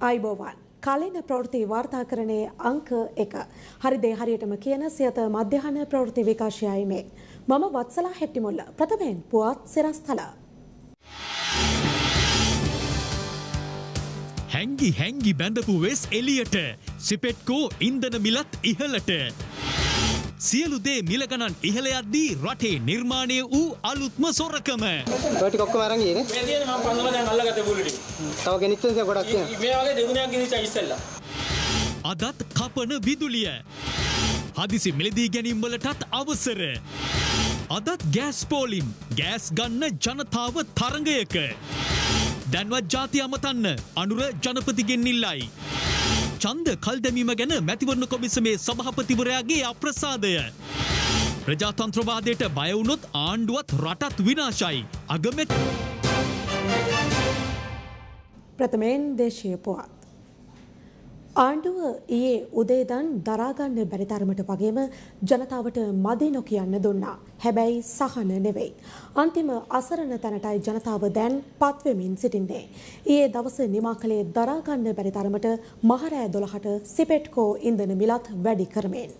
අයිබෝවන්. කලින ප්‍රවෘත්ති වාර්තාකරණයේ අංක එක. හරිදේ හරියටම කියන සියත මධ්‍යහන ප්‍රවෘත්ති විකාශයයි මේ. මම වත්සලා හැට්ටිමුල්ල ප්‍රථමයෙන් පුවත් සිරස්ථල හැංගි හැංගි බැඳපු වෙස් එලියට සිපෙට්කෝ ඉන්දන මිලත් ඉහලට සියලු දේ මිල ගණන් ඉහළ යද්දී රටේ නිර්මාණය වූ අලුත්ම සොරකම ඔය ටික ඔක්කොම අරන් ගියේ නේ. මේ තියෙන මම පන්සල දැන් අල්ලගත්ත බුලු ටික. තව ගෙනිච්ච නිසා ගොඩක් තියෙනවා. මේ වගේ දෙගුණයක් ගෙනිච්චා ඉස්සෙල්ලා. අදත් කපන විදුලිය හදිසි මිලදී ගැනීම් වලටත් අවසර අදත් ගෑස් පෝලිම් ගෑස් ගන්න ජනතාව තරඟයක දැන්වත් ජාති අමතන්න අනුර ජනපතිගෙන් ඉල්ලයි චන්ද කල් දැමීම ගැන මැතිවරණ කොමිසමේ සභහපතිවරයාගේ අප්‍රසාදය ප්‍රජාතන්ත්‍රවාදයට බයවුනොත් ආණ්ඩුවත් රටත් විනාශයි අගමැත් ප්‍රථමයෙන් දේශීය පුවත්. ආණ්ඩුව ඊයේ උදේදන් දරාගන්න බැරිතරමට වගේම ජනතාවට මදි නොකියන්න දුන්නා. හැබැයි සහන නෙවෙයි. අන්තිම අසරණ තැනටයි ජනතාව දැන් පත්වෙමින් සිටින්නේ. ඊයේ දවස නිමා කළේ දරාගන්න බැරිතරමට මහරෑ දොළහට සිපෙට්කෝ ඉන්දන මිලත් වැඩි කරමින්.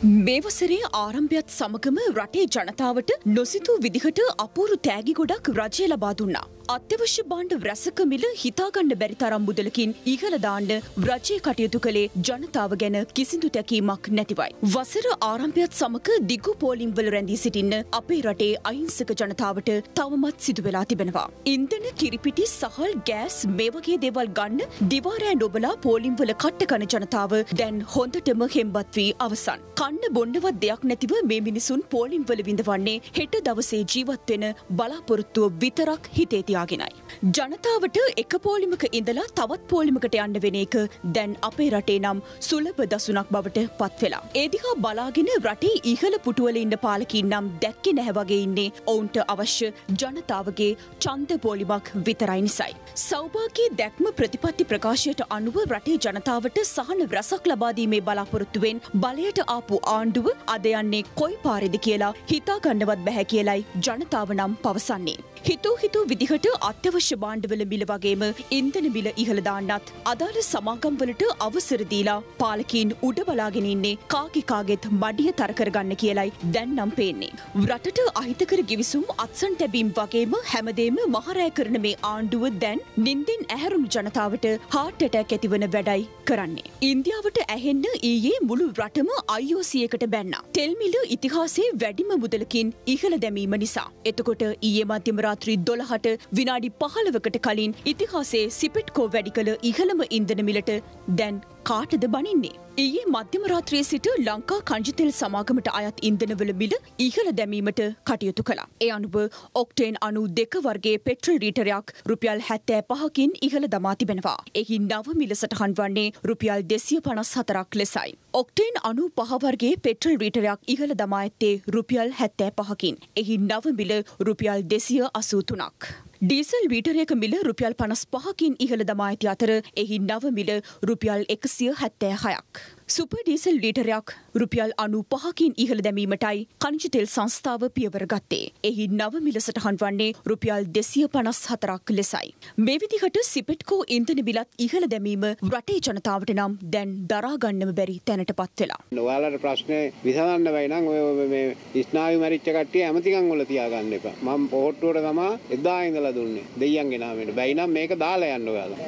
මේ වසරේ ආරම්භයත් සමගම රටේ ජනතාවට නොසිතූ විදිහට අපූරු තෑගි ගොඩක් රජය ලබා දුන්නා. අත්‍යවශ්‍ය බාණ්ඩ රැසක මිල හිතාගන්න බැරි තරම් මුදලකින් ඉහළ දාන්න රජය කටයුතු කළේ ජනතාව ගැන කිසිදු තැකීමක් නැතිවයි. වසර ආරම්භයත් සමග දිගු පෝලිම් වල රැඳී සිටින්න අපේ රටේ අහිංසක ජනතාවට තවමත් සිදු වෙලා තිබෙනවා. ඉන්ධන කිරිපිටි සහල් ගෑස් මේ වගේ දේවල් ගන්න දිවාරෑ නොබලා පෝලිම් වල කට්ට කන ජනතාව දැන් හොඳටම හෙම්බත් වී අවසන්. කන්න බොන්නවත් දෙයක් නැතිව මේ මිනිසුන් පෝලිම් වල විඳවන්නේ හෙට දවසේ ජීවත් වෙන බලාපොරොත්තුව විතරක් හිතේ තියාගෙනයි. ජනතාවට එක පෝලිමක ඉඳලා තවත් පෝලිමකට යන්න වෙන එක දැන් අපේ රටේ නම් සුලභ දසුනක් බවට පත් වෙලා. ඒ දිහා බලාගෙන රටේ ඉහළ පුටුවල ඉන්න පාලකින් නම් දැක්කේ නැහැ වගේ ඉන්නේ ඔවුන්ට අවශ්‍ය ජනතාවගේ ඡන්ද පෝලිමක් විතරයි නිසයි. සෞභාග්‍ය දැක්ම ප්‍රතිපත්ති ප්‍රකාශයට අනුව රටේ ජනතාවට සහන රසක් ලබා දීමේ බලාපොරොත්තුවෙන් බලයට ආපු ආණ්ඩුව අද යන්නේ කොයි පාරේද කියලා හිතා ගන්නවත් බැහැ කියලයි ජනතාව නම් පවසන්නේ. හිතූ හිතූ විදිහට අත්‍යවශ්‍ය බාණ්ඩවල මිල වගේම ඉන්ධන මිල ඉහළ දාන්නත් අදාළ සමාගම්වලට අවසර දීලා පාලකීන් උඩ බලාගෙන ඉන්නේ කාගේ කාගෙත් මඩිය තර කරගන්න කියලයි දැන් නම් පේන්නේ. රටට අහිතකර ගිවිසුම් අත්සන් තැබීම් වගේම හැමදේම මහරෑ කරන මේ ආණ්ඩුව දැන් නින්දෙන් ඇහැරුණු ජනතාවට හාට් ඇටැක් ඇතිවන වැඩයි කරන්නේ. ඉන්දියාවට ඇහෙන්න ඊයේ මුළු රටම IOC එකට බැන්නා. තෙල් මිල ඉතිහාසයේ වැඩිම මුදලකින් ඉහළ දැමීම නිසා. එතකොට ඊයේ මධ්‍යම රාත්‍රී 12ට විනාඩි 15කට කලින් ඉතිහාසයේ සිපෙට්කෝ වැඩි කළ ඉහළම ඉන්ධන මිලට දැන් කාටද බනින්නේ. ඊයේ මධ්‍යම රාත්‍රියේ සිට ලංකා කංජිතෙල් සමාගමට අයත් ඉන්ධනවල මිල ඉහළ දැමීමට කටයුතු කළා. ඒ අනුව ඔක්ටේන් අනු දෙක වර්ගයේ පෙට්‍රල් ලීටරයක් රුපියල් හැත්තෑ පහකින් ඉහළ දමා තිබෙනවා. එහි නව මිල සටහන් වන්නේ රුපියල් දෙසිය පනස් හතරක් ලෙසයි. ඔක්ටේන් අනු පහවර්ගේ පෙට්‍රල් ලීටරයක් ඉහළ දමා ඇත්තේ රුපියල් හැත්තෑ පහකින්. එහි නව මිල රුපියල් දෙසිය අසූතුනක්. ඩීසල් වීටරයක මිල රුපියල් පනස් පහකින් ඉහළ දමා ඇති අතර එහි නව මිල රුපියල් එකසිය හැත්තෑ හයක්. සුප ඩීසල් ලීටරයක් රුපියල් අනු පහකින් ඉහළ දැමීමටයි කනිජතෙල් සංස්ථාව පියවර ගත්තේ. එහි නව මිල සටහන් වන්නේ රුපියල් දෙසිය පනස් හතරක් ලෙසයි. මේ විදිහට සිපෙට්කෝ ඉන්ධන බිලත් ඉහළ දැමීම රටේ ජනතාවට නම් දැන් දරාගන්නම බැරි තැනට පත් වෙලා. ඔයාලට ප්‍රශ්නේ විසඳන්න බැයි නම් ඔය මේ ස්නායු මැරිච්ච කට්ටිය ඇමතිකම් වල තියාගන්න එපා. මම පොහොට්ටුවට තමා එදා ඉඳලා දුන්නේ. දෙයියන් ගෙනාවෙන්න. බැයි නම් මේක දාලා යන්න ඔයාලා.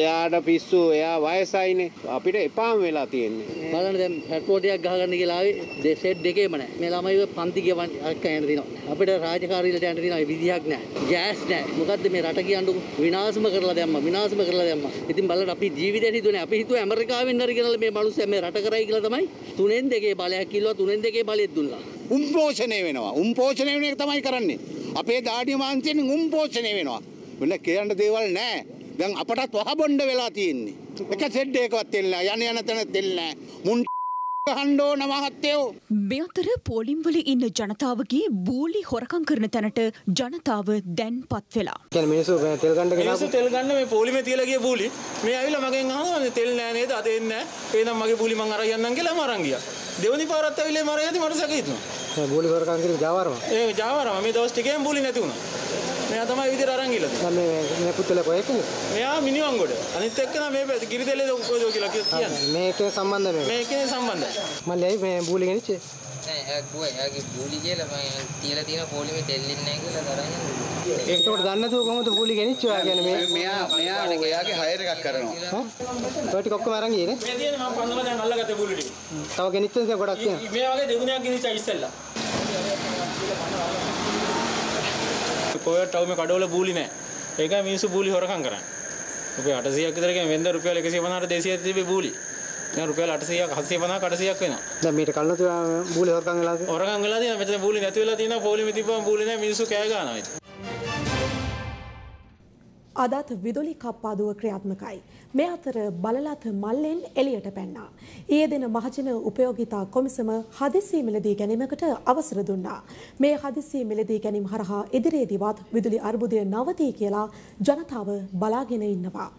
එයාට පිස්සු එයා වයසයිනේ. අපිට එපාම වෙලා තියෙන්නේ. බලන්න දැන් පැට්‍රෝලයක් ගහගන්න කියලා ආවේ දෙසෙට් දෙකේම නැහැ. මේ ළමයිව පන්ති ගෙවන්න අක්ක යන්න දිනවා. අපිට රාජකාරියට යන්න දිනවා විදිහක් නැහැ. ගෑස් නැහැ. මොකද්ද මේ රට කියන්නකො විනාශම කරලා දැම්මා. විනාශම කරලා දැම්මා. ඉතින් බලන්න අපි ජීවිතේට හිතුවේ අපි හිතුවේ ඇමරිකාවෙන් හරි ගෙනල්ලා මේ මිනිස්සු මේ රට කරයි කියලා තමයි තුනෙන් දෙකේ බලයක් කිල්ලුවා තුනෙන් දෙකේ බලයක් දුන්නා. උම්පෝෂණය වෙනවා. උම්පෝෂණය වෙන එක තමයි කරන්නේ. අපේ දාඩිය මාංශයෙන් උම්පෝෂණය වෙනවා. වෙන කියන්න දේවල් නැහැ. දැන් අපටත් වහබොණ්ඩ වෙලා තියෙන්නේ. එක සෙඩ් එකවත් තෙල් නැහැ. යන යන තැන තෙල් නැහැ. මුන් ගහන්න ඕන මහත්තයෝ. මේ අතර පෝලිම්වල ඉන්න ජනතාවගේ බූලි හොරකම් කරන තැනට ජනතාව දැන් පත් වෙලා. කියන්නේ මිනිස්සු තෙල් ගන්න මිනිස්සු ගෙනාවු තෙල් ගන්න මේ පොලිමේ තියලා ගිය පොලි මේ ඇවිල්ලා මගෙන් අහනවා මේ තෙල් නෑ නේද අද එන්නේ නෑ එහෙනම් මගේ පොලි මං අරන් යන්නම් කියලා මම අරන් ගියා දෙවනි පාරත් අරන් යද්දි මට සැක හිතුණා බෝලි කරකම් කිරීම ජාවාරම ඒ ජාවාරම මේ දවස් ටිකේම පොලි නැති වුණා මෙයා තමයි ඒ විදිහට අරන් ගිහලා තියෙන්නේ. දැන් මේ මේ පුතුල කොහෙද මෙයා මිනිවංගොඩ. අනිත් එක්කන මේ පැත්ත ගිරිතෙලේ උපදෝ කියලා කියන්නේ. මේකේ සම්බන්ධ මේ මේකේ සම්බන්ධයි. මම ලයි මේ බූලි ගෙනිච්චේ නෑ එයා කිව්වා එයාගේ බූලි කියලා මම තියලා තියෙන පොලිමේ තෙල්ලෙන්නේ නැහැ කියලා තරහින් ඒකට දන්නේ නැතුව කොහොමද බූලි ගෙනිච්චේ ඔයා කියන්නේ මේ මෙයා මෙයා ඔයාගේ හයර් එකක් කරනවා ඔය ටික ඔක්කොම අරන් ගියේ නේ මේ තියෙන මම පන්දලා දැන් අල්ලගත්ත බුලි ටික. තව ගෙනිච්ච නිසා ගොඩක් තියෙනවා මේ වගේ දෙගුණයක් ගෙනිච්චා ඉස්සෙල්ලා. කොහෙවත් ටවුමේ කඩවල බූලි නැහැ. ඒකයි මිනිස්සු බූලි හොරකම් කරන්නේ. රුපියල් 800ක් විතර කියන වෙන්ද රුපියල් 150ට 200ක් තිබේ බූලි. දැන් රුපියල් 800ක් 750ක් 800ක් වෙනවා. දැන් මීට කලින් තුවා බූලි හොරකම් වෙලා තියෙනවා හොරකම් වෙලා තියෙනවා. මෙතන බූලි නැති වෙලා තියෙනවා. පොලිමේ තිබ්බම බූලි නැහැ. මිනිස්සු කෑ ගන්නවා ඉතින්. අදත් විදුලි කප්පාදුව ක්‍රියාත්මකයි. මේ අතර බලලත් මල්ලෙන් එළියට පැන්නා. ඊයේ දින මහජන උපයෝගිතා කොමිසම හදිසි මිලදී ගැනීමකට අවසර දුන්නා. මේ හදිසි මිලදී ගැනීම හරහා ඉදිරියේදීවත් විදුලි අර්බුදය නවතී කියලා ජනතාව බලාගෙන ඉන්නවා.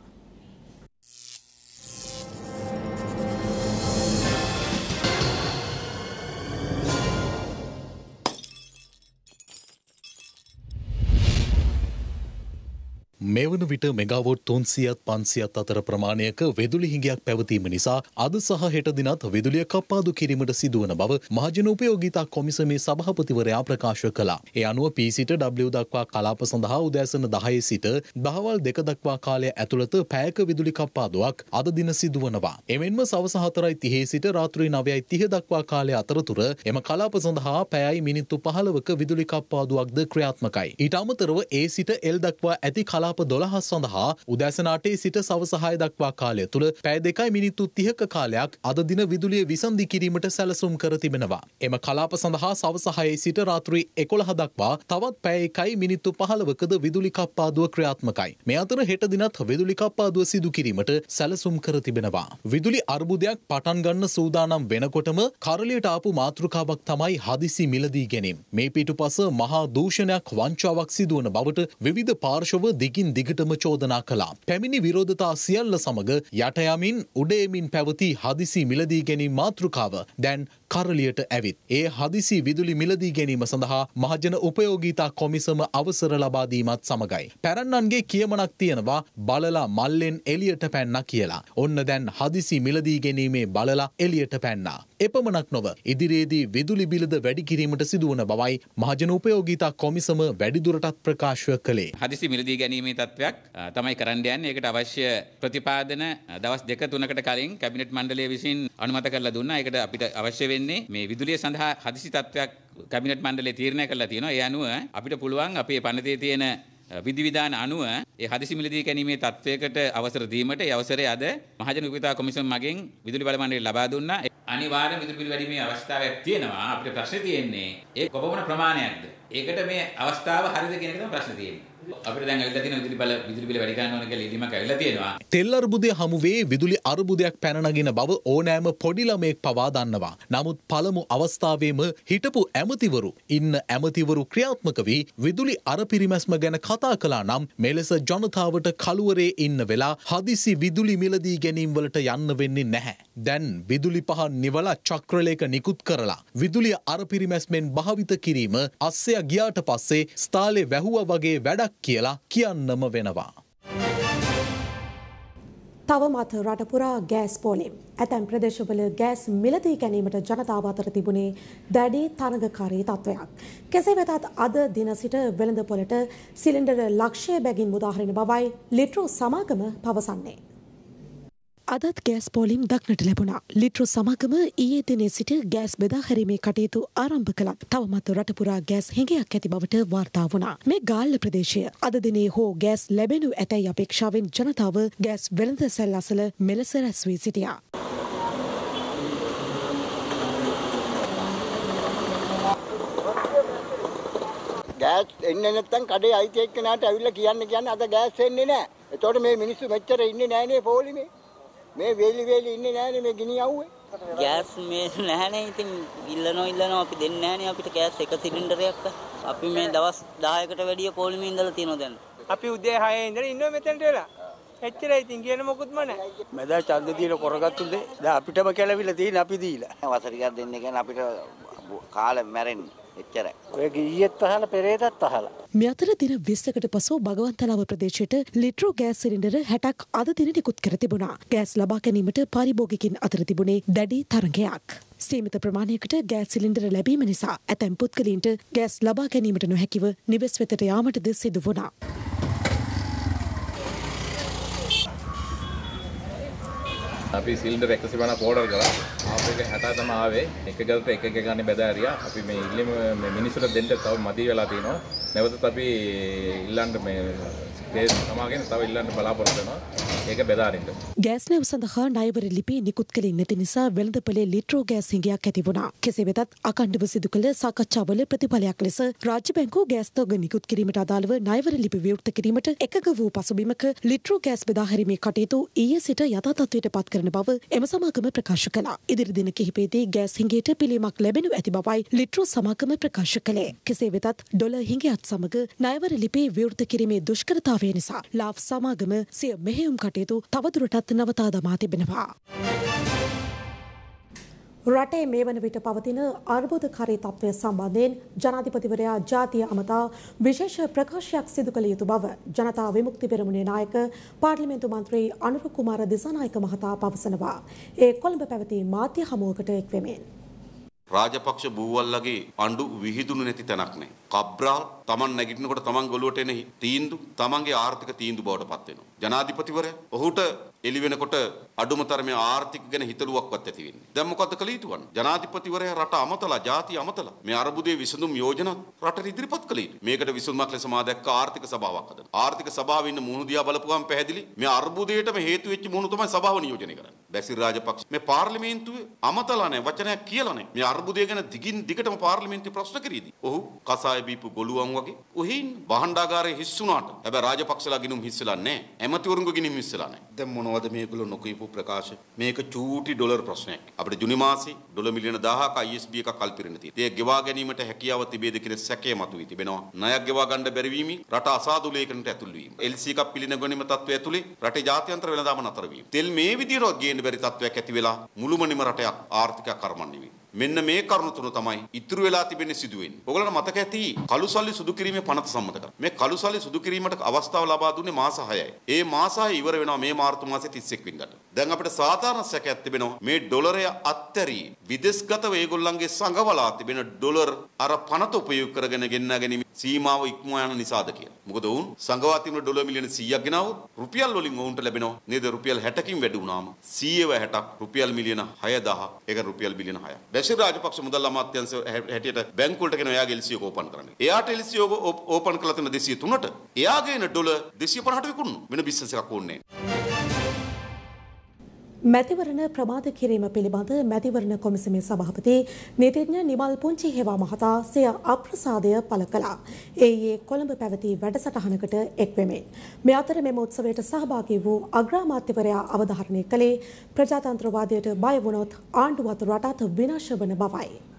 මෙවන විට මෙගාවෝට් තුන්සියත් පන්සියත් අතර ප්‍රමාණයක වෙදුලි හිඟයක් පැවතීම නිසා අද සහ හෙට දිනත් විදුලිය කප්පාදු කිරීමට සිදුවන බව මහජන උපයෝගිතා කොමිසමේ සභහපතිවරයා ප්‍රකාශ කළා. ඒ අනුව පිසිට W දක්වා කලාප සඳහා උදෑසන 10 සිට දහවල් දෙක දක්වා කාලය ඇතුළත පැයක විදුලි කප්පාදුවක් අද දින සිදුවනවා. එමෙන්ම සවස 4:30 සිට රාත්‍රී 9:30 දක්වා කාලය අතරතුර එම කලාප සඳහා පැයයි මිනිත්තු 15ක විදුලි කප්පාදුවක්ද ක්‍රියාත්මකයි. ඊට අමතරව ඒ සිට එල් දක්වා ඇති කලාප දොළහස් සඳහා උදෑසන අටේ සිට සවස හය දක්වා කාලය තුළ පැය දෙකයි මිනිත්තු තිහක කාලයක් අද දින විදුලිය විසන්ධි කිරීමට සැලසුම් කර තිබෙනවා. එම කලාප සඳහා සවස හයේ සිට රාත්‍රී එකොළහ දක්වා තවත් පැය එකයි මිනිත්තු පහළවකද විදුලි කප්පාදුව ක්‍රියාත්මකයි. මේ අතර හෙට දිනත් විදුලි කප්පාදුව සිදු කිරීමට සැලසුම් කර තිබෙනවා. විදුලි අර්බුදයක් පටන් ගන්න සූදානම් වෙනකොටම කරලියට ආපු මාතෘකාවක් තමයි හදිසි මිලදී ගැනීම. මේ පිටුපස මහා දූෂණයක් වංචාවක් සිදුවන බවට විවිධ පාර්ශව දිගින් දිගටම චෝදනා කළා. පැමිණි විරෝධතා සියල්ල සමග යටයමින් උඩයමින් පැවති හදිසි මිලදී ගැනීම මාතෘකාව දැන් කරලියට ඇවිත්. ඒ හදිසි විදුලි මිලදී ගැනීම සඳහා මහජන උපයෝගීතා කොමිසම අවසර ලබාදීමත් සමගයි. පැරන්නන්ගේ කියමනක් තියෙනවා බලලා මල්ලෙන් එලියට පැන්න කියලා. ඔන්න දැන් හදිසි මිලදී ගැනීමේ බලලා එලියට පැන්නා. එපමණක් නොව ඉදිරියේදී විදුලි බිලද වැඩි කිරීමට සිදුවන බවයි මහජන උපයෝගීතා කොමිසම වැඩිදුරටත් ප්‍රකාශ කළේ. හදිසි මිලදී ගැනීමේ තත්ත්වයක් අ, තමයි කරන්න යන්නේ. ඒකට අවශ්‍ය ප්‍රතිපාදන අ, දවස් දෙක තුනකට කලින් කැබිනට් මණ්ඩලය විසින් අනුමත කරලා දුන්නා. ඒකට අපිට අවශ්‍ය වෙන්නේ මේ විදුලිය සඳහා හදිසි තත්ත්වයක් කැබිනට් මණ්ඩලය තීරණය කරලා තියෙනවා. ඒ අනුව අපිට පුළුවන් අපේ පනතේ තියෙන විධිවිධාන අනුව ඒ හදිසි මිලදී ගැනීමේ තත්ත්වයකට අවසර දීමට ඒ අවසරය අද මහජන උපයෝගිතා කොමිසම මගින් විදුලි බල මණ්ඩලය ලබා දුන්නා. අනිවාර්ය විදුලි බිල් වැඩිීමේ අවස්ථාවක් තියෙනවා. අපිට ප්‍රශ්නේ තියෙන්නේ ඒ කොපමණ ප්‍රමාණයක්ද? ඒකට මේ අවස්ථාව හරිද කියන එක තමයි ප්‍රශ්නේ තියෙන්නේ. අපිට දැන් ඇවිල්ලා තියෙන විදුලි බල විදුලි බිල වැඩි කරන්න ඕන කියලා ඉල්ලීමක් ඇවිල්ලා තියෙනවා. තෙල් අර්බුදය හමුවේ විදුලි අර්බුදයක් පැනනගෙන බව ඕනෑම පොඩි ළමයෙක් පවා දන්නවා. නමුත් පළමු අවස්ථාවේම හිටපු ඇමතිවරු ඉන්න ඇමතිවරු ක්‍රියාත්මක වී විදුලි අරපිරිමැස්ම ගැන කතා කළා නම් මෙලෙස ජනතාවට කළුවරේ ඉන්න වෙලා හදිසි විදුලි මිලදී ගැනීම් වලට යන්න වෙන්නේ නැහැ. දැන් විදුලි පහන් නිවලා චක්‍රලේඛ නිකුත් කරලා විදුලිය අරපිරිමැස්මෙන් භාවිත කිරීම අස්සය ගියාට පස්සේ ස්ථාලේ වැහුවා වගේ වැඩක් කියලා කියන්නම වෙනවා. තවමත් රටපුරා ගෑස් පෝලිම්. ඇතැම් ප්‍රදේශවල ගෑස් මිලදී ගැනීමට ජනතාව අතර තිබුණේ දැඩි තරඟකාරී තත්ත්වයක්. කෙසේ වෙතත් අද දින සිට වෙළඳ පොලට සිලින්ඩර ලක්ෂය බැගින් මුදාහරින බවයි ලිට්‍රෝ සමාගම පවසන්නේ. අදත් ගෑස් පෝලිම් දක්නට ලැබුණා. ලිට්‍රෝ සමාගම ඊයේ දිනේ සිට ගෑස් බෙදාහැරීමේ කටයුතු ආරම්භ කළත් තවමත් රටපුරා ගෑස් හිඟයක් ඇති බවට වාර්තා වුණා. මේ ගාල්ල ප්‍රදේශය අද දිනේ හෝ ගෑස් ලැබෙනු ඇතැයි අපේක්ෂාවෙන් ජනතාව ගෑස් වෙළඳ සැල් අසල මෙලෙස රැස් වී සිටියා. ගෑස් එන්නේ නැත්නම් කඩේ අයිති එක්කනට ඇවිල්ලා කියන්න කියන්නේ අද ගෑස් එන්නේ නැහැ. එතකොට මේ මිනිස්සු මෙච්චර ඉන්නේ නැහනේ පොලිමේ. මේ වේලි වේලි ඉන්නේ නැහනේ මේ ගිනි යව්වේ. ගෑස් මේ නැහනේ. ඉතින් ඉල්ලනෝ ඉල්ලනෝ අපි දෙන්නේ නැහනේ අපිට ගෑස් එක සිලින්ඩරයක්. අපි මේ දවස් 10කට වැඩිය පොලිමේ ඉඳලා තියෙනවා දැන්. අපි උදේ 6 ඉඳලා ඉන්නවා මෙතනට වෙලා. එච්චරයි. ඉතින් කියන මොකුත්ම නැහැ. මෙදා ඡන්ද දීලා කරගත්තු දේ දැන් අපිටම කැලවිලා තියෙන අපි දීලා. වසරිකක් දෙන්න කියන්නේ අපිට කාලෙ මැරෙන්නේ. එච්චරයි. ඔය ගීයත් අහලා පෙරේදත් අහලා. මේ අතර දින 20කට පසු භගවන්තලාව ප්‍රදේශයට ලිට්‍රෝ ගෑස් සිලින්ඩර 60ක් අද දින නිකුත් කර තිබුණා. ගෑස් ලබා ගැනීමට පාරිභෝගිකින් අතර තිබුණේ දැඩි තරගයක්. සීමිත ප්‍රමාණයකට ගෑස් සිලින්ඩර ලැබීම නිසා ඇතැම් පුද්ගලයින්ට ගෑස් ලබා ගැනීමට නොහැකිව නිවෙස් වෙතට යාමටද සිදු වුණා. අපි සිලින්ඩර් 150ක් ඕඩර් කරා. ආපු එක 60 තමයි ආවේ. එක ගලට එක එක ගන්න බෙදා හරියා. අපි මේ ඉල්ලීම මේ මිනිස්සුන්ට දෙන්න තව මදි වෙලා තිනවා. නැවතත් අපි ඉල්ලන්න මේ ගේස් සමාගෙන තව ඉල්ලන්න බලාපොරොත්තු වෙනවා. ඒක බෙදා අරින්න. ගෑස් නැව් සඳහා ණයවර ලිපි නිකුත් කළින් නැති නිසා වෙළඳපොලේ ලිට්‍රෝ ගෑස් හිඟයක් ඇති වුණා. කෙසේ වෙතත් අකණ්ඩව සිදු කළ සාකච්ඡාවල ප්‍රතිඵලයක් ලෙස රාජ්‍ය බැංකුව ගෑස් තොග නිකුත් කිරීමට අදාළව ණයවර ලිපි විවෘත කිරීමට එකඟ වූ පසුබිමක ලිට්‍රෝ ගෑස් බෙදා හැරීමේ කටයුතු ඊයේ සිට යථා තත්ත්වයට පත් කරන බව එම සමාගම ප්‍රකාශ කළා. ඉදිරි දින කිහිපයේදී ගෑස් හිඟයට පිළියමක් ලැබෙනු ඇති බවයි ලිට්‍රෝ සමාගම ප්‍රකාශ කළේ. කෙසේ වෙතත් ඩොලර් හිඟයත් සමග ණයවර ලිපි විවෘත කිරීමේ දුෂ්කරතාවය නිසා ලාෆ් සමාගම සිය මෙහෙයුම් කටයුතු තවදුරටත් නවතා දමා තිබෙනවා. රටේ මේ වන විට පවතින අර්බුදකාරී තත්ත්වය සම්බන්ධයෙන් ජනාධිපතිවරයා ජාතිය අමතා විශේෂ ප්‍රකාශයක් සිදු කළ යුතු බව ජනතා විමුක්ති පෙරමුණේ නායක පාර්ලිමේන්තු මන්ත්‍රී අනුර කුමාර දිසානායක මහතා පවසනවා. ඒ කොළඹ පැවති මාධ්‍ය හමුවකට එක්වෙමින්. රාජපක්ෂ බූවල්ලගේ අඬු විහිදුණු නැති තැනක් නෑ. කබ්‍රාල් Taman නැගිටිනකොට Taman ගොළුවට එන තීන්දු Tamanගේ ආර්ථික තීන්දුව බවට පත් වෙනවා. ජනාධිපතිවරයා ඔහුට එළි වෙනකොට අඩුම තරමේ ආර්ථික ගැන හිතලුවක්වත් ඇති වෙන්නේ. දැන් මොකද්ද කළ යුතු වන්නේ? ජනාධිපතිවරයා රට අමතලා, ජාතිය අමතලා මේ අරබුදයේ විසඳුම් යෝජනා රටට ඉදිරිපත් කළ යුතුයි. මේකට විසඳුමක් ලෙස මා දැක්ක ආර්ථික සභාවක් හදන. ආර්ථික සභාවේ ඉන්න මුහුණු දිහා බලපුවම පැහැදිලි මේ අර්බුදයටම හේතු වෙච්ච මුහුණු තමයි සභාව නියෝජනය කරන්නේ. බැසිල් රාජපක්ෂ මේ පාර්ලිමේන්තුවේ අමතලා නැහැ, වචනයක් කියලා නැහැ. මේ අර්බුදය ගැන දිගින් දිගටම පාර්ලිමේන්තුවේ ප්‍රශ්න කිරීදී. ඔහු කසාය බීපු ගොළුවන් වගේ ඔහින් භාණ්ඩාගාරයේ හිස් වුණාට. හැබැයි රාජපක්ෂලා ගිනුම් හිස් වෙලා නැහැ. ඇමතිවරුන්ගේ ගිනුම් හිස් වෙලා නැහැ. දැන් මොනවද මේගොල්ලෝ නොකියපු ප්‍රකාශ? මේක චූටි ඩොලර් ප්‍රශ්නයක්. අපිට ජුනි මාසේ ඩොලර් මිලියන 1000ක ISB එකක් කල්පිරෙන්න තියෙනවා. ඒ ගෙවා ගැනීමට හැකියාව තිබේද කියන සැකය මතුවී තිබෙනවා. ණයක් ගෙවා ගන්න බැරි වීම රට අසාදු ලේඛනට ඇතුල් වීම. LC එකක් පිළින ගැනීම තත්ත්වය ඇතුලේ රටේ ජාත්‍යන්තර වෙළඳාම නතර වීම. තෙල් මේ විදිහට ගේන්න බැරි තත්ත්වයක් ඇති වෙලා මුළුමනින්ම රටයක් ආර්ථිකයක් කර්මන්නේ වීම. මෙන්න මේ කරුණු තුන තමයි ඉතුරු වෙලා තිබෙන්නේ සිදුවෙන්නේ. ඔයගලන්ට මතක ඇති කළු සල්ලි සුදු කිරීමේ පනත සම්මත කරා. මේ කළු සල්ලි සුදු කිරීමට අවස්ථාව ලබා දුන්නේ මාස 6යි. ඒ මාස 6 ඉවර වෙනවා මේ මාර්තු මාසේ 31 වෙනිදාට. දැන් අපිට සාධාරණ සැකයක් තිබෙනවා මේ ඩොලරය අත්තරී විදේශගතව ඒගොල්ලන්ගේ සංගවලා තිබෙන ඩොලර් අර පනත උපයෝග කරගෙන ගෙන්නා ගැනීම සීමාව ඉක්මවා යන නිසාද කියලා. මොකද ඔවුන් සංගවා තිබුණ ඩොලර් මිලියන 100ක් ගෙනාවොත් රුපියල් වලින් ඔවුන්ට ලැබෙනවා නේද රුපියල් 60කින් වැඩි වුණාම 100ව 60ක් රුපියල් මිලියන 6000 ඒක රුපියල් බිලියන 6ක්. බැසිල් රාජපක්ෂ මුදල් අමාත්‍යාංශ හැටියට බැංකුවලට කියන එයාගේ එල්සි එක ඕපන් කරන්න. එයාට එල්සි එක ඕපන් කළා තියෙන 203ට එයාගේ එන ඩොලර් 250ට විකුණු වෙන බිස්නස් එකක් ඕනේ මැතිවරණ ප්‍රමාද කිරීම පිළිබඳ මැතිවරණ කොමිසමේ සභාපති නීතිඥ නිමල් පුංචි හේවා මහතා සිය අප්‍රසාදය පළ කළා. ඒ කොළඹ පැවති වැඩසටහනකට එක්වෙමින්. මේ අතර මෙම උත්සවයට සහභාගී වූ අග්‍රාමාත්‍යවරයා අවධාරණය කළේ ප්‍රජාතන්ත්‍රවාදයට බය වුණොත් ආණ්ඩුවත් රටත් විනාශ වන බවයි.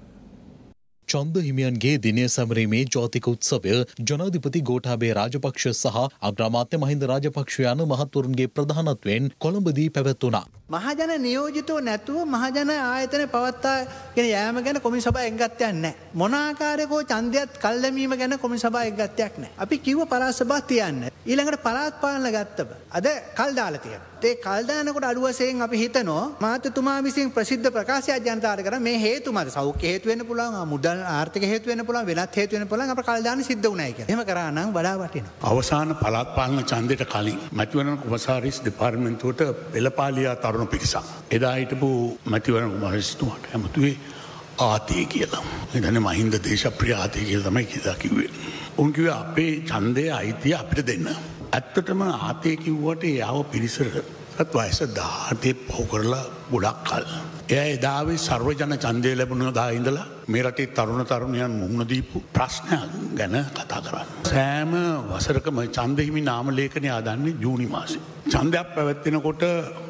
චන්ද හිමියන්ගේ දිනය සැමරීමේ ජාතික උත්සවය ජනාධිපති ගෝඨාභය රාජපක්ෂ සහ අග්‍රාමාත්‍ය මහින්ද රාජපක්ෂ යන මහත්වරුන්ගේ ප්‍රධානත්වයෙන් කොළඹදී පැවැත්වුණා. මහජන නියෝජිතව නැතුව මහජන ආයතන පවත්තා ගෙන යෑම ගැන කොමි සභා එක්ගත්තයක් නෑ. මොනාකාරයකෝ චන්දයත් කල්ලමීම ගැන කොමි සභා එක්ගත්තයක් නෑ. අපි කිව්ව පරාසභා තියන්න. ඊළඟට පලාත් පාලන ගත්තබ. අද කල් දාලතිය. ඒ කල්දානකොට අඩුවසයෙන් අපි හිතනෝ මාතතුමා විසින් ප්‍රසිද්ධ ප්‍රකාශයක් ජනතාට කර මේ හේතුමද සෞඛ්‍ය හේතුවෙන් පුළුවන් මුදල් ආර්ථික හේතුවෙන් පුළුවන් වෙනත් හේතුවෙන් පුළුවන් අප කල්දාන සිද්ධ වුණා කියලා. එහෙම කරා නම් වඩා වටිනවා. අවසාන පළාත් පාලන ඡන්දයට කලින් මැතිවරණ කොමසාරිස් දෙපාර්තමේන්තුවට පෙළපාලියා තරුණ පිරිසක්. එදා හිටපු මැතිවරණ කුමාරසිතුමාට ඇමතුවේ ආතය කියලා. එදන මහින්ද දේශප්‍රිය ආතය කියල තමයි කිදා කිව්වේ. උන්කිව අපේ ඡන්දය අයිතිය අපිට දෙන්න. ඇත්තටම ආතය කිව්වට යාව පිරිසර සත් වයස දාටේ පහු කරලා ගොඩක් කල්. එය එදාවේ සර්වජන චන්දය ලැබුණ දායිඳලා මේ රටේ තරුණ තරුණයන් මුහුණදීපු ප්‍රශ්නයක් ගැන කතා කරන්න. සෑම වසරකම චන්දහිමි නාමලේඛනය අදන්නේ ජූනි මාසි. චන්දයක් පැවැත්වෙනකොට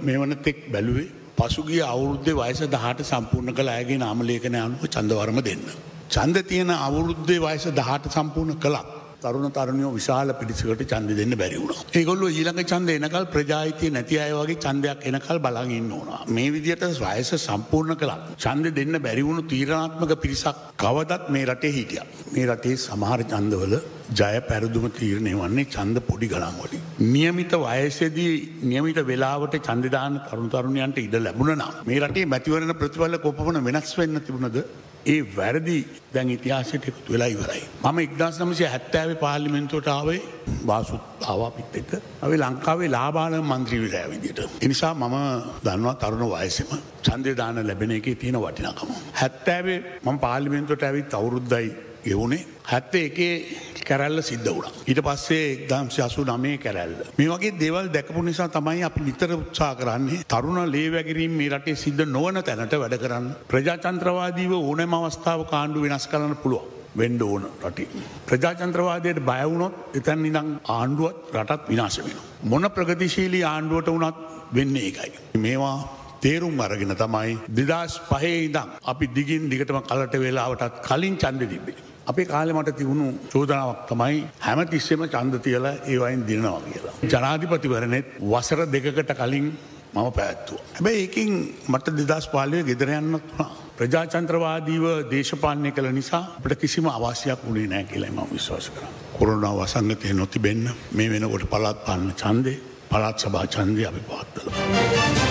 මේ වන තෙක් බැලුවේ පසුගිය අවුරුද්ධ වයස දහට සම්පූර්ණ කළ ඇගේ නාමලේඛන අනුව චන්දවරම දෙන්න. චන්ද තියෙන අවුරුද්ධේ වයස දහට සම්පූර්ණ කළක්. තරුණ තරුණයෝ විශාල පිරිසකට ඡන්දෙ දෙන්න බැරි වුණා. ඒගොල්ලෝ ඊළඟ ඡන්දය එනකල් ප්‍රජාහිතය නැති අය වගේ ඡන්දයක් එනකල් බලන් ඉන්න ඕන. මේ විදිහට වයස සම්පූර්ණ කළා. ඡන්දෙ දෙන්න බැරි වුණු තීරණාත්මක පිරිසක් කවදත් මේ රටේ හිටියා. මේ රටේ සමහර ඡන්දවල ජය පැරදුම තීරණය වන්නේ ඡන්ද පොඩි ගණන් වලින්. නියමිත වයසේදී නියමිත වෙලාවට ඡන්ද දාන තරුණ තරුණයන්ට ඉඩ ලැබුණා නම් මේ රටේ මැතිවරණ ප්‍රතිඵල කොපමණ වෙනස් වෙන්න තිබුණද ඒ වැරදි දැන් ඉතිහාසයට එකතු වෙලා ඉවරයි. මම එක්දස් නමසය හැත්තෑවේ පාලිමෙන්තුවට ආවේ බාසුත් ආවාපිත් එක්ක අවේ ලංකාවේ ලාබාල මන්ත්‍රීවිරෑ විදිට. එනිසා මම දන්නවා තරුණ වයසම චන්දය දාන ලැබෙන එක තියෙන වටිනකම. හැත්තෑවේ මම පාලිමෙන්තුවට ඇවිත් අවුරුද්දයි ගෙවුණේ හැත්ත එකේ කැරැල්ල සිද්ධ වුණ. ඊට පස්සේ එක්දම්සි අසු නමේ කැරැල්ල. මේ වගේ දෙවල් දැකපු නිසා තමයි අපි නිතර උත්සා කරන්නේ තරුණ ලේවැගරීම් මේ රටේ සිද්ධ නොවන තැනට වැඩ කරන්න. ප්‍රජාචන්ත්‍රවාදීව ඕනෑම අවස්ථාව කාණ්ඩු වෙනස් කරන්න පුළුවන්. වෙන්ඩ ඕන රටි. ප්‍රජාචන්ත්‍රවාදයට බයවුණොත් එතැන් නිදං ආණ්ඩුවත් රටත් විනාශ වෙන. මොන ප්‍රගතිශීලී ආණ්ඩුවට වනත් වෙන්නේ ඒකයි. මේවා තේරුම් අරගෙන තමයි දෙදස් පහේ ඉදම් අපි දිගින් දිගටම කලට වෙලාවටත් කලින් චන්ද තිබේ. අපේ කාලෙමට තිබුණු චෝදනාවක් තමයි හැම තිස්සෙම චන්ද තියල ඒවයින් දිනවා කියලා. ජනාධිපතිවරනෙත් වසර දෙකකට කලින් මම පැත්තුව. හැබැයි ඒකින් මට දෙදස් පාලය ගෙදරයන්නත් වුණා. ප්‍රජාචන්ත්‍රවාදීව දේශපාලනය කළ නිසා අපට කිසිම අවශ්‍යයක් වුණේ නෑ කියලා ම විශ්වාස කර. කොරුණා වසංගතය නොතිබෙන්න මේ වෙනකොට පළත් පාන්න චන්දය පළත් සභා චන්දය අපි පවත්වල.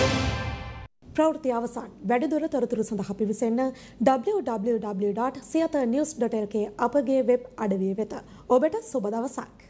ප්‍රවෘති අවසන් වැඩිදුර තොරතුරු සඳහා පිවිසන්න www.සියත නිවස්.lk අපගේ වෙබ් අඩවිය වෙත ඔබට සුබ දවසක්.